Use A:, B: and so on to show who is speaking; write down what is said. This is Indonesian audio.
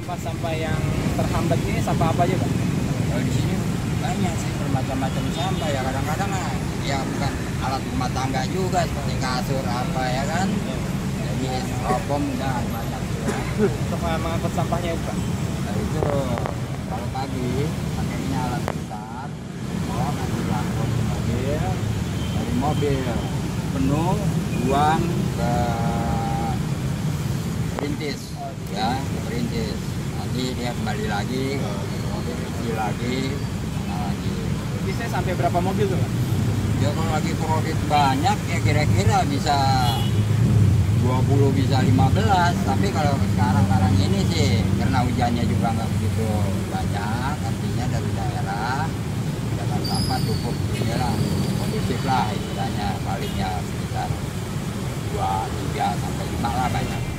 A: Sampah-sampah yang terhambat ini sampah apa aja Pak?
B: Kalau di sini banyak sih bermacam-macam sampah ya kadang-kadang ah, ya bukan alat rumah tangga juga seperti kasur apa ya kan. Jadi styrofoam dan banyak juga.
A: Eh, mengangkut sampahnya Pak?
B: Nah, itu kalau pagi pakainya alat besar, bawa nanti langsung ke mobil, dari mobil penuh buang ke perintis, ya perintis. Dia kembali lagi mobil lagi, sana lagi.
A: Bisa sampai berapa mobil tuh Pak?
B: Ya kalau lagi kredit banyak ya kira-kira bisa 20 bisa 15 tapi kalau sekarang sekarang ini sih karena hujannya juga nggak begitu banyak artinya dari daerah jangan sampah cukup ini lah kondusif lah istilahnya palingnya sekitar 2, 3 sampai 5 lah banyak